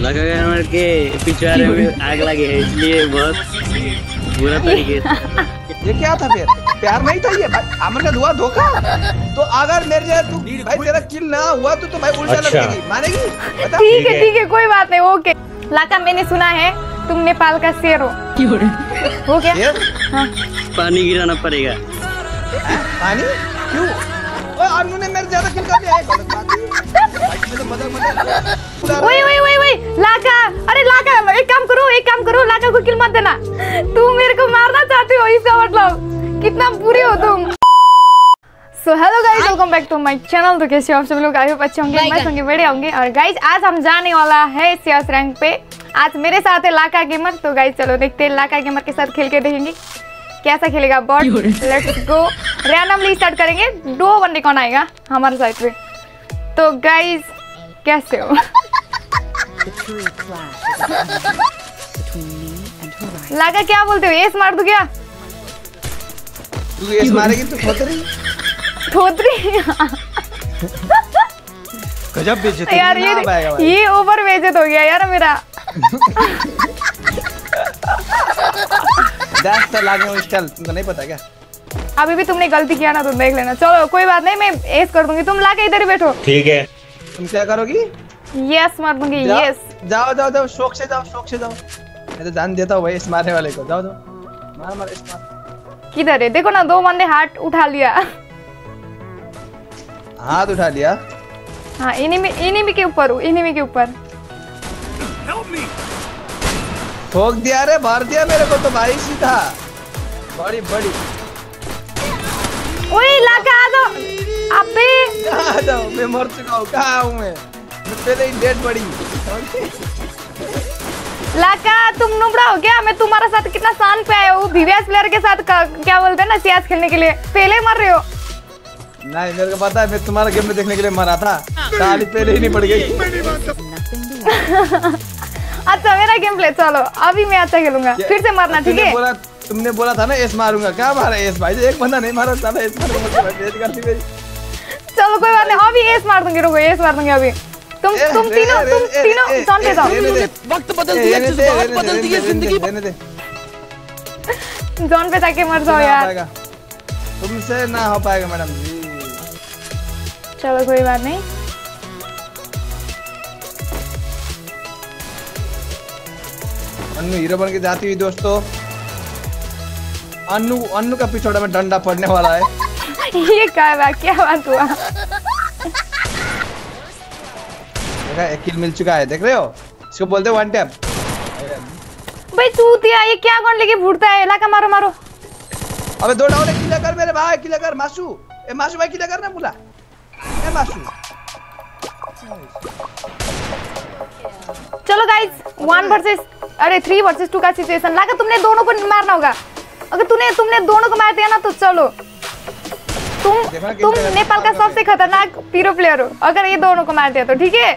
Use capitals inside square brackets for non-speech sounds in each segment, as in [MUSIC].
लगा गेमर के पिछवाड़े में आग लगी है इसलिए बहुत बुरा तरीके से। [LAUGHS] ये क्या था फिर? प्यार नहीं था ये? अमर का दुआ धोखा? तो अगर मेरे जैसे तू भाई तेरा किल ना हुआ तो तो भाई उल्टा अच्छा। लगेगी मानेगी? ठीक है ठीक है। कोई बात नहीं ओके लाका मैंने सुना है तुम नेपाल का शेर हो। हो क्या हाँ। पानी गिराना पड़ेगा। पानी? क्यों? अन्नू ने मेरे ज़्यादा किल कर लिया है। वही वही वही वही लाका अरे लाका एक काम करो एक काम करो. लाका को किल मत देना. तुम मेरे को मारना चाहते हो इसका मतलब. कितना बुरे हो तुम. So hello guys welcome back to my channel तो कैसे हो आप सब लोग? आई होप अच्छे होंगे मस्त होंगे बड़े होंगे. और गाइस आज हम जाने वाला है रैंक पे. आज मेरे साथ है लाका गेमर तो गाइस चलो देखते हैं लाका गेमर के साथ खेल के देखेंगे. कैसा खेलेगा bot let's go randomly start करेंगे. दो बंदे कौन आएगा? हमारे साइड पे तो गाइज़ कैसे हो? लाका क्या बोलते हो? एस मार दूँ क्या? तू ये मारेगी तो खोते रही थोतरी गजब बेइज्जती यार ये ये ओवर वेजेट हो गया यार मेरा। डैश तो लागे वो स्टाइल तुमको नहीं पता क्या? अभी भी तुमने गलती किया ना तो देख लेना। चलो कोई बात नहीं मैं एस कर दूँगी। तुम लाके इधर ही बैठो। ठीक है। तुम क्या करोगी? यस मार दूँगी यस जाओ जाओ जाओ शौक से जाओ शौक से जाओ। मैं तो जान देता हूँ भाई इस मारने वाले को। जाओ जाओ। मार मार इस मार। किधर है? देखो ना दो बंदे हाथ उठा लिया। हाथ उठा लिया? हाँ इनिमी इनिमी के ऊपर हूँ इनिमी के ऊपर। ठोक दिया रे भर दिया मेरे को तो भाई सीधा। बड़ी बड़ी। ओए आ जाओ। अबे। आ जाओ मैं मर चुका हूँ कहाँ हूँ मैं मैं? पहले ही डेड बड़ी। लाका तुम नुबड़ा हो क्या? मैं तुम्हारे साथ कितना शान पे आया हूँ। वीवीएस प्लेयर के साथ क्या बोलते हैं ना सीएस खेलने के लिए। पहले मर रहे हो। नहीं मेरे को पता है मैं तुम्हारा गेम में देखने के लिए मरा था। ताली पहले ही नहीं पड़ गई। अच्छा मेरा गेम प्ले चलो। अभी मैं अच्छा खेलूँगा। फिर से मारना ठीक है? बोला तुमने बोला था ना एस मारूँगा। क्या मारा एस भाई? एक बंदा नहीं मारा साला एस मारूँगा। चलो कोई बात नहीं। अभी एस मार दूँगी रुको एस मार दूँगी अभी। तुम तुम तीनों तुम तीनों रे, जॉन पे जाओ वक्त बदल दिया जज्बात बदल दिए ज़िंदगी जॉन पे जाके मर जाओ यार। तुमसे ना हो पाएगा मैडम जी। चलो कोई बात नहीं। अन्नू हीरो बन के जाती हुई दोस्तों अन्नू अन्नू का पिछोड़ा में डंडा पड़ने वाला है। [LAUGHS] ये क्या बात क्या बात हुआ? देखा एक किल मिल चुका है। देख रहे हो? इसको बोलते वन टैप भाई चूतिया ये क्या कौन लेके फूटता है? लाका मारो मारो। अबे दो डाउन किल कर मेरे भाई किल कर। मासू ए मासू भाई किल कर ना बोला ए मासू। चलो गाइस वन वर्सेस अरे थ्री वर्सेस टू का सिचुएशन लाका तुमने दोनों को मारना होगा। अगर तूने तुमने दोनों को मार दिया ना तो चलो। तुम तुम नेपाल का सबसे खतरनाक पीरो प्लेयर हो अगर ये दोनों को मार दिया तो ठीक है?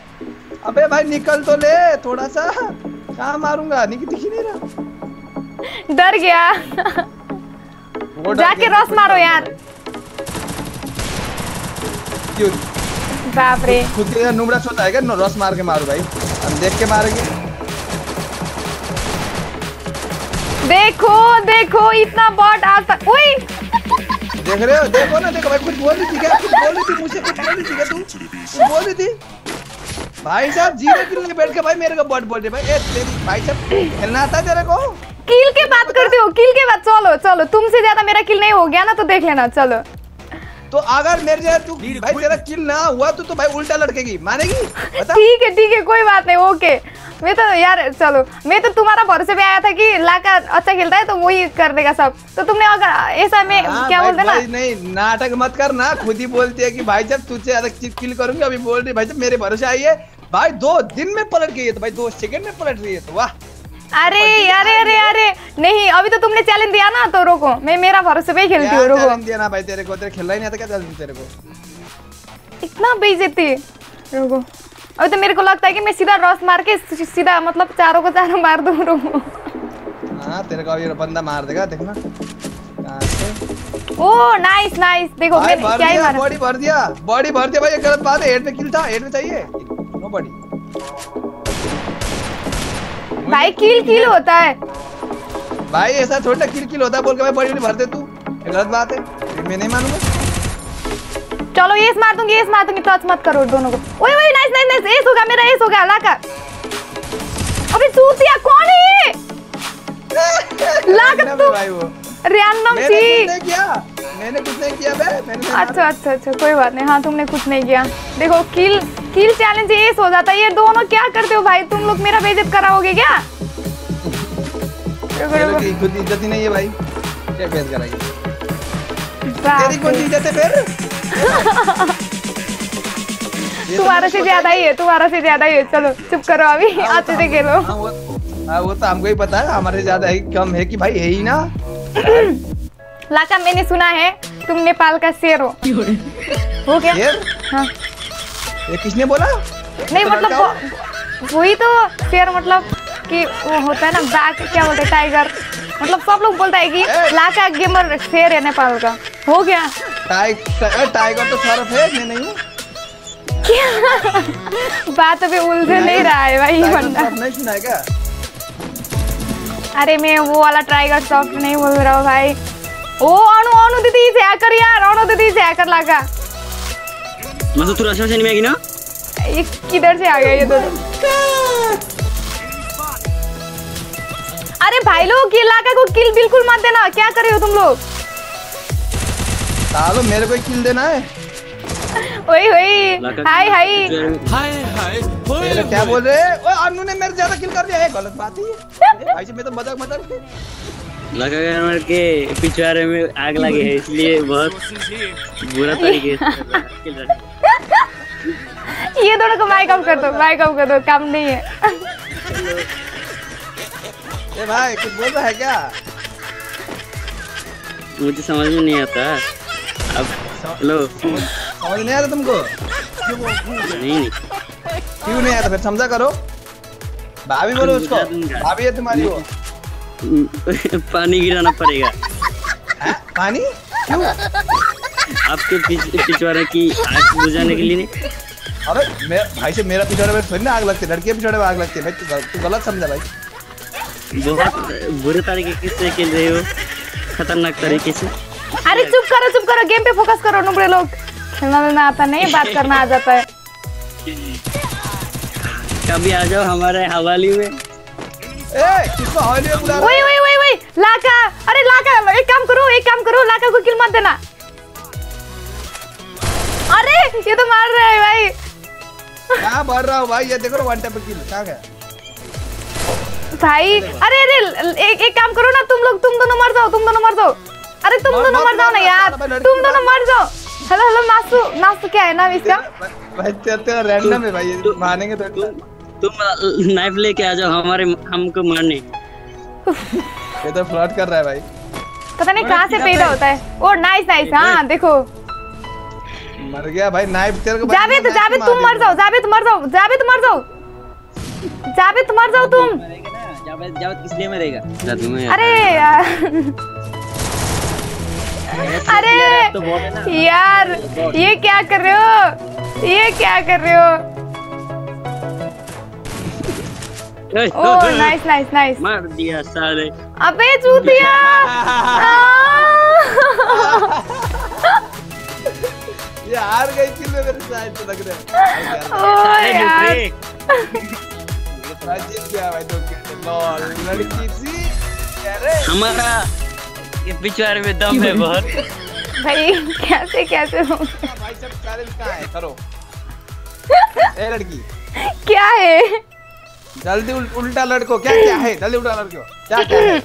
अबे भाई निकल तो ले थोड़ा सा कहाँ मारूँगा? निक दिख नहीं रहा। डर गया। जाके रस मारो यार। बाप रे खुद के नुमड़ा सोता है क्या? नो, रस मार के मारू भाई। हम देख के मारेंगे। देखो देखो इतना बॉट आज तक ओए! देख रहे हो? देखो ना देखो भाई कुछ बोल रही थी क्या? कुछ बोल रही थी मुझसे कुछ बोल रही थी क्या तू? कुछ बोल रही थी? भाई साहब ज़ीरो किल में बैठ के भाई मेरे को बॉट बोल रहे भाई ए तेरी भाई साहब खेलना आता है तेरे को? किल के बात करते हो किल के बाद चलो चलो। तुमसे ज़्यादा मेरा किल नहीं हो गया ना तो देख लेना चलो। तो अगर मेरे जैसे तू भाई तेरा किल ना हुआ तो तो भाई उल्टा लटकेगी मानेगी? बता। ठीक है ठीक है कोई बात नहीं ओके। मैं तो यार चलो। मैं तो तुम्हारा भरोसे पे आया था कि लाका अच्छा खेलता है तो वही कर देगा सब। तो तुमने अगर ऐसा में हाँ, क्या बोलते ना नहीं नाटक मत कर ना खुद ही बोलती है कि भाई जब तुझसे अलग चीज़ किल करूँगी अभी बोल रही भाई जब मेरे भरोसे आई है। भाई दो दिन में पलट गई है तो भाई दो सेकंड में पलट रही है तो वाह। अरे अरे अरे अरे नहीं अभी तो तुमने चैलेंज दिया ना तो रोको। मैं मेरा भरोसे पे ही खेलती हूँ रोको। दिया ना भाई तेरे को तेरे खेलना ही नहीं आता क्या चैलेंज तेरे को? इतना बेइज्जती। रुको। अभी तो मेरे को लगता है कि मैं सीधा रस मार के सीधा मतलब चारों को चारों मार दूँ रुको। हाँ तेरे को अभी बंदा मार देगा देखना। ओ नाइस नाइस देखो मैंने क्या ही मारा। बॉडी भर दिया बॉडी भर दिया भाई ये गलत बात है हेड में किल था हेड में चाहिए। बॉडी भाई किल किल होता है। भाई ऐसा छोटा किल किल होता है बोल के भाई बड़ी बड़ी भरते तू। ये गलत बात है। मैं नहीं मानूँगा। चलो ये मार दूँगी ये मार दूँगी टच मत करो दोनों को। ओए ओए नाइस नाइस नाइस एस होगा मेरा एस होगा लाका अबे सूतिया कौन है ये? [LAUGHS] लाका तू। रैंडम मैंने कुछ नहीं किया। मैंने कुछ नहीं किया बे। मैंने अच्छा अच्छा अच्छा कोई बात नहीं। हाँ तुमने कुछ नहीं किया। देखो किल किल चैलेंज ये हो जाता है। ये दोनों क्या करते हो भाई? तुम लोग मेरा बेइज्जत कराओगे क्या? खुद इज़्ज़त ही नहीं है भाई। क्या बेइज्जत कराएगी। तेरी कौन इज़्ज़त है फिर। [LAUGHS] तो तुम्हारा से ज़्यादा ही। है तुम्हारा से ज़्यादा ही है। चलो चुप करो अभी हाँ, वो अच्छे तो से खेलो। हाँ, वो हाँ, तो हमको ही पता है हमारे ज़्यादा है कम है कि भाई है ही ना। [CLEARS THROAT] लाका मैंने सुना है तुम नेपाल का शेर हो। [LAUGHS] हो क्या शेर? हाँ। ये किसने बोला? नहीं तो मतलब वही तो शेर मतलब कि वो होता है ना बैक क्या बोलते हैं टाइगर मतलब सब लोग बोलता है कि! लाका गेमर शेर है नेपाल का। हो गया। टाइग टा- टाइगर तो सरफ है मैं नहीं? हूँ बात अभी उलझे नहीं रहा है भाई बंदा। नहीं सुना क्या? अरे मैं वो वाला टाइगर सॉफ्ट नहीं बोल रहा हूँ भाई। ओ अनु अनु दीदी से हैकर यार अनु दीदी से हैकर लागा। मासु तुला असं नाही ना? ये किधर से आ गया ये दोनों अरे भाई लोग ये लाका को किल बिल्कुल मत देना क्या कर रहे हो तुम लोग? सालो मेरे को किल देना है। वही वही लाका- हाय हाय। हाय मेरे क्या बोल रहे हैं? ओए अनु ने मेरे ज़्यादा किल कर दिया। है गलत बात है। भाई से मैं तो मज़ाक मज़ाक लगा गया के पिछवाड़े में आग लगी है इसलिए बहुत बुरा तरीके से किल रहा है। ये दोनों को माइक ऑफ़ कर दो माइक ऑफ़ कर दो काम नहीं है। ए भाई कुछ बोल रहा है क्या? मुझे समझ में नहीं आता। अब हेलो समझ नहीं आता तुमको? नहीं नहीं। क्यों नहीं आता फिर समझा करो। भाभी बोलो उसको। भाभी है तुम्हारी वो। पानी गिराना पड़ेगा। हैं? पानी? क्यों? आपके पिछ- पिछवाड़े की आग बुझाने के लिए नहीं। अरे मैं भाई से मेरा पिछड़े में थोड़ी ना आग लगती है लड़की पिछड़े में आग लगती है भाई तू गल- तू गलत समझा भाई। बहुत बुरे तरीके से खेल रहे हो? खतरनाक तरीके से। अरे चुप करो चुप करो गेम पे फोकस करो नुबड़े लोग। खेलना वेलना आता नहीं बात करना आ जाता है। कभी आ जाओ हमारे हवाली में। ए किसको हवाली में बुला रहा वही वही वही वही लाका अरे लाका एक काम करो एक काम करो लाका को किल मत देना। कहाँ बढ़ रहा हूँ भाई ये देखो वन टैप किल कहाँ गया? भाई अरे अरे एक एक काम करो ना तुम लोग तुम दोनों मर जाओ तुम दोनों मर जाओ। अरे तुम दोनों मर- मर जाओ ना यार तुम दोनों मर- मर जाओ। हेलो हेलो नासु नासु क्या है नाम इसका भाई तेरा तेरा रैंडम है भाई तू- मानेंगे तो तुम तुम नाइफ लेके आ जाओ हमारे हमको मारने। ये तो फ्लर्ट कर रहा है भाई। पता नहीं कहाँ से पैदा होता है। ओ नाइस नाइस हाँ देखो। मर गया भाई नाइफ तेरे को जावेद जावेद तुम मर जाओ जावेद मर जाओ जावेद मर जाओ। जावेद मर जाओ तुम। जावेद जावेद किस लिए मरेगा? अरे यार। अरे तो बहुत है ना। यार ये क्या कर रहे हो? ये क्या कर रहे हो? ओ नाइस नाइस नाइस मार दिया साले। अबे चूतिया। [LAUGHS] लॉल लड़की थी। अरे। हमारा ये पिछवाड़े में दम है बहुत। भाई कैसे कैसे हो? भाई सब चैलेंज कहाँ है? करो। ए लड़की। क्या है? जल्दी उल, उल्टा लड़को क्या क्या है? जल्दी उल्टा लड़को। क्या क्या है?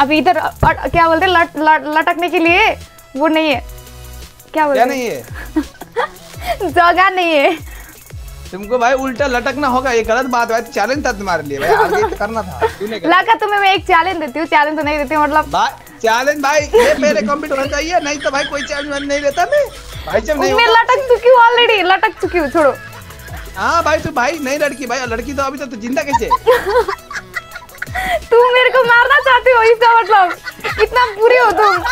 अब इधर क्या बोलते हैं लट, लट, लटकने के लिए? वो नहीं है। क्या बोलते क्या नहीं है? जगह नहीं है। तुमको भाई उल्टा लटकना होगा ये गलत बात है चैलेंज था तुम्हारे लिए भाई आगे तो करना था तूने लगा तुम्हें मैं एक चैलेंज देती हूँ चैलेंज तो नहीं देती मतलब भाई चैलेंज भाई ये मेरे कंप्लीट होना चाहिए नहीं तो भाई कोई चैलेंज नहीं लेता मैं। भाई जब नहीं मैं लटक चुकी हूँ ऑलरेडी लटक चुकी हूँ छोड़ो। हाँ भाई तू भाई नहीं लड़की भाई लड़की तो अभी तो तू ज़िंदा कैसे? [LAUGHS] तुम मेरे को मारना चाहते हो इसका मतलब। इतना बुरी हो तुम।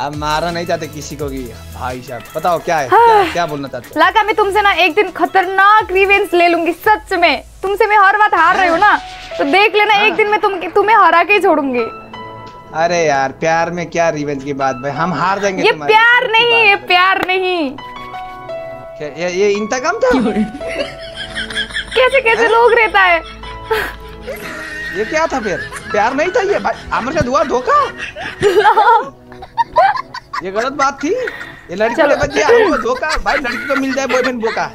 अब मारना नहीं चाहते किसी को भी भाई साहब बताओ क्या है? हाँ। क्या, क्या बोलना चाहते लाका मैं तुमसे ना एक दिन खतरनाक रिवेंज ले लूँगी सच में। तुमसे मैं हर बात हार रही हूँ ना तो देख लेना हाँ। एक दिन मैं तुम तुम्हें हरा के ही छोड़ूँगी। अरे यार प्यार में क्या रिवेंज की बात भाई? हम हार जाएँगे ये प्यार नहीं ये प्यार नहीं। ये ये इंतकाम था? कैसे कैसे लोग रहता है? ये क्या था फिर? प्यार नहीं था ये भाई? आमर का दुआ धोखा? ये गलत बात थी। ये लड़की धोखा। भाई लड़की को मिल जाए बॉयफ्रेंड बोका।